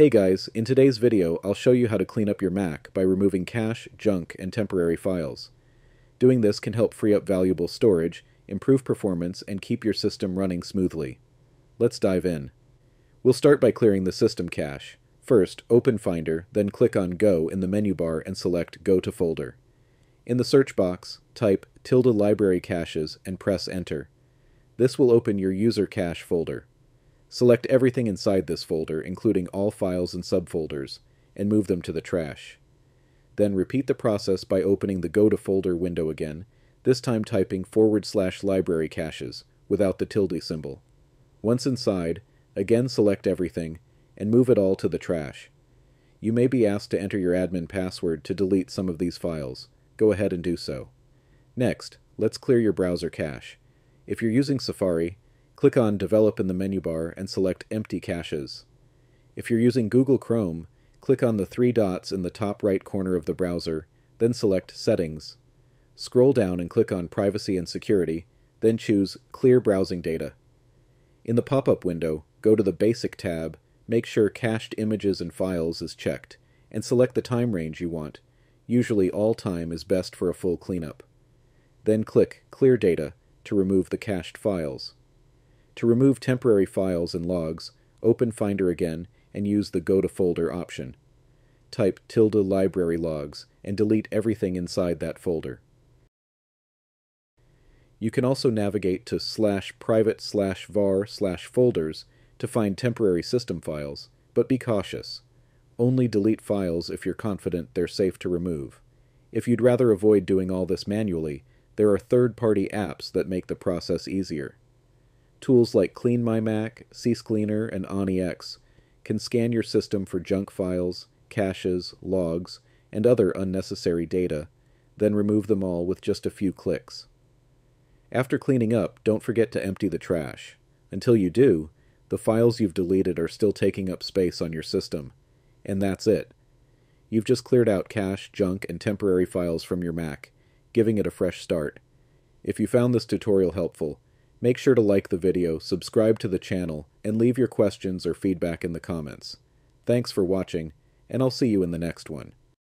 Hey guys, in today's video I'll show you how to clean up your Mac by removing cache, junk, and temporary files. Doing this can help free up valuable storage, improve performance, and keep your system running smoothly. Let's dive in. We'll start by clearing the system cache. First, open Finder, then click on Go in the menu bar and select Go to Folder. In the search box, type tilde library caches and press Enter. This will open your user cache folder. Select everything inside this folder, including all files and subfolders, and move them to the trash. Then repeat the process by opening the Go to Folder window again, this time typing forward slash library caches without the tilde symbol. Once inside, again select everything and move it all to the trash. You may be asked to enter your admin password to delete some of these files. Go ahead and do so. Next, let's clear your browser cache. If you're using Safari, Click on Develop in the menu bar and select Empty Caches. If you're using Google Chrome, click on the three dots in the top right corner of the browser, then select Settings. Scroll down and click on Privacy and Security, then choose Clear Browsing Data. In the pop-up window, go to the Basic tab, make sure Cached Images and Files is checked, and select the time range you want. Usually all time is best for a full cleanup. Then click Clear Data to remove the cached files. To remove temporary files and logs, open Finder again and use the Go to Folder option. Type tilde library logs and delete everything inside that folder. You can also navigate to slash private slash var slash folders to find temporary system files, but be cautious. Only delete files if you're confident they're safe to remove. If you'd rather avoid doing all this manually, there are third-party apps that make the process easier. Tools like CleanMyMac, CCleaner, and OnyX can scan your system for junk files, caches, logs, and other unnecessary data, then remove them all with just a few clicks. After cleaning up, don't forget to empty the trash. Until you do, the files you've deleted are still taking up space on your system. And that's it. You've just cleared out cache, junk, and temporary files from your Mac, giving it a fresh start. If you found this tutorial helpful, Make sure to like the video, subscribe to the channel, and leave your questions or feedback in the comments. Thanks for watching, and I'll see you in the next one.